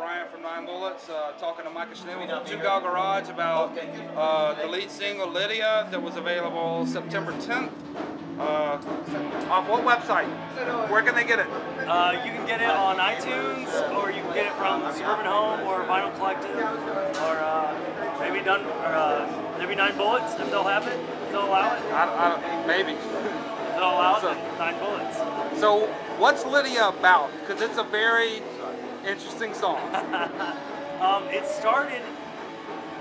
Bryan from Nine Bullets, uh, talking to Micah Schnabel from Two Cow Garage about uh, the lead single Lydia that was available September 10th. Uh, off what website? Where can they get it? Uh, you can get it on iTunes, or you can get it from Suburban Home or Vinyl Collective, or uh, maybe done, or uh, maybe Nine Bullets if they'll have it. If they'll allow it. I, I don't, maybe. If they'll allow it, then Nine Bullets. So, what's Lydia about? Because it's a very interesting song. um, it started.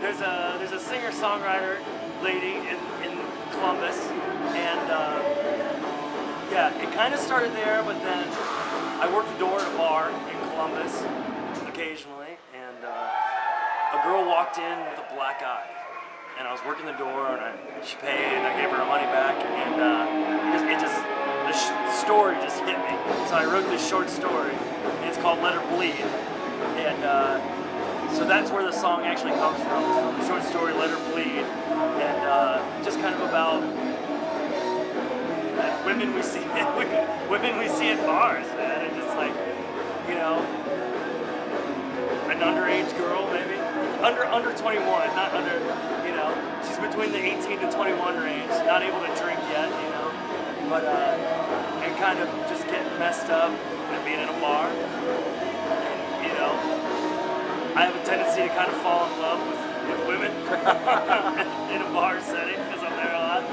There's a there's a singer songwriter lady in, in Columbus, and uh, yeah, it kind of started there. But then I worked the door at a bar in Columbus occasionally, and uh, a girl walked in with a black eye, and I was working the door, and I, she paid, and I gave her her money back, and uh, it just, it just the story just. So I wrote this short story, and it's called Let Her Bleed, and. Uh, so that's where the song actually comes from. It's from the short story Let Her Bleed, and uh, just kind of about uh, women we see women we see at bars, man, and just like you know, an underage girl maybe? Under under 21, not under you know, she's between the 18 to 21 range, not able to drink yet, you know, but uh, and kind of just getting messed up and being in a bar, and, you know. I have a tendency to kind of fall in love with, with women in a bar setting because I'm there a lot.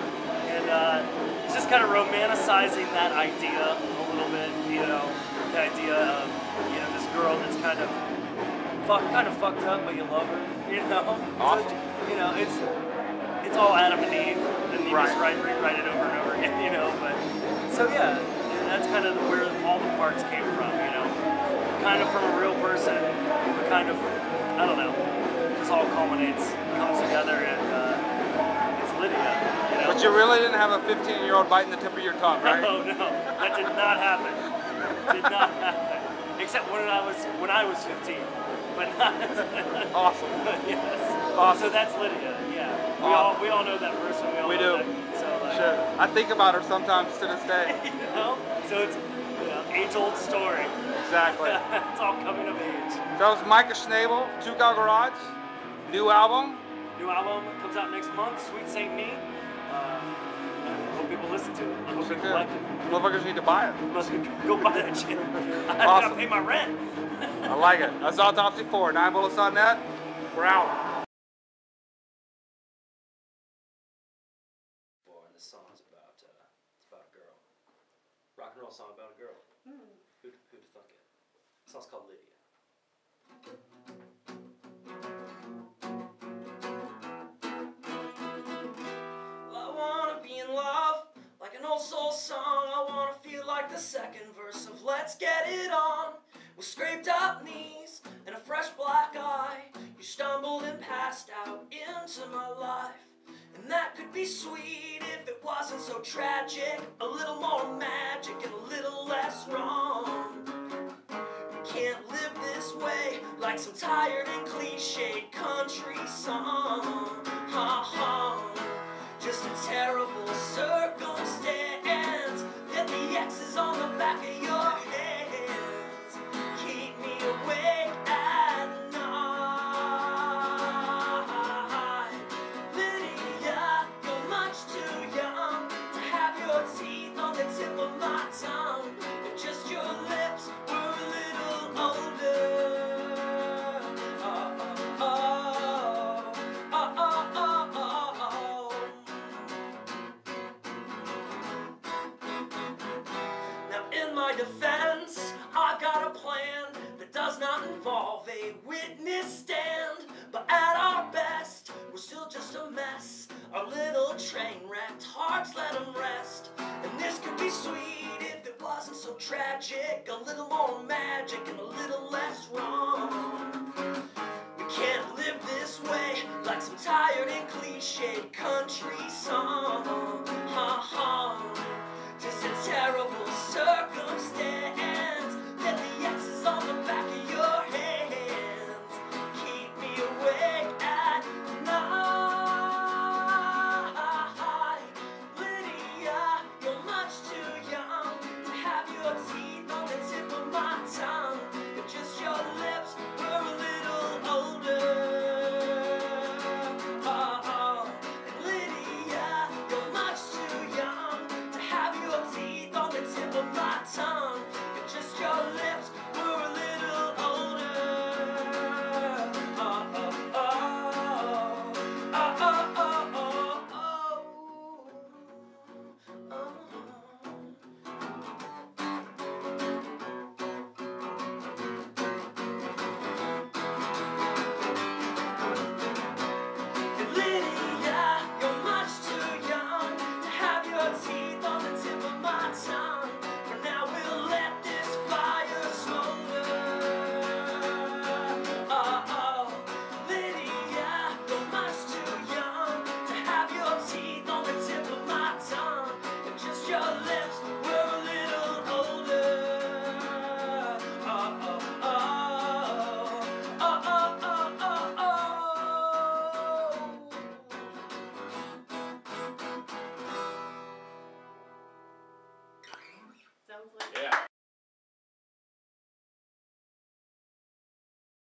And uh, it's just kind of romanticizing that idea a little bit, you know, the idea of, you know, this girl that's kind of fuck, kind of fucked up, but you love her, you know? Awesome. So, you know, it's it's all Adam and Eve, and you Right. just write, rewrite it over and over again, you know? Parts came from, you know? Kind of from a real person, but kind of, I don't know, this all culminates, comes together, and uh, it's Lydia, you know? But you really didn't have a 15 year old biting the tip of your tongue, right? No, no, that did not happen. Did not happen. Except when I was when I was 15, but not. Awesome. yes. Awesome. So that's Lydia. Yeah. We all we all know that person. We all We do. That. So like, Sure. I think about her sometimes to this day. you know. So it's you know, age old story. Exactly. it's all coming of age. So it's Micah Schnabel, Two Cow Garage, new album. New album comes out next month. Sweet Saint Me. Uh, I hope people listen to it. I hope Listen people to like it. it. Motherfuckers need to buy it. Must go buy that shit. I Awesome. gotta pay my rent. I like it. That's Autopsy 4. Nine bullets on that. We're out. And this song is about uh, it's about a girl. Rock and roll song about a girl. The song's called Lydia. I wanna be in love like an old soul song. I wanna feel like the second verse of Let's Get It On. With scraped up knees and a fresh black eye, you stumbled and passed out into my life. And that could be sweet if it wasn't so tragic. A little more magic and a little less wrong. We can't live this way like some tired and cliched country song. Ha ha. Just a terrible circumstance defense, I've got a plan that does not involve a witness stand. But at our best, we're still just a mess. Our little train wrecked hearts, let them rest. And this could be sweet if it wasn't so tragic. A little more